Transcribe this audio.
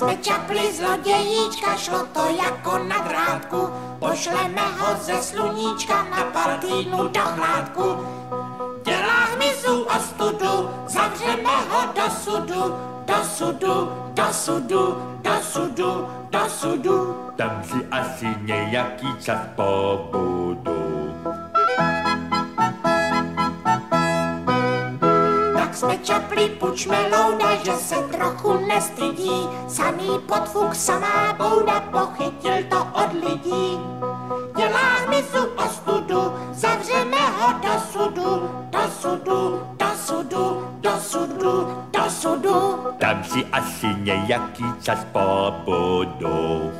jsme čapli zlodějíčka, šlo to jako na drátku. Pošleme ho ze sluníčka na partýnu do chládku. Dělá hmyzu a studu, zavřeme ho do sudu, do sudu, do sudu, do sudu, do sudu. Tam si asi nějaký čas pobudu. Tak jsme čapli, pučme louda, že se trochu nestydí. Samý podfuk, samá bouda, pochytil to od lidí. Dělá hmyzu ostudu, zavřeme ho do sudu, do sudu, do sudu, do sudu, do sudu. Tam si asi nějaký čas pobudu.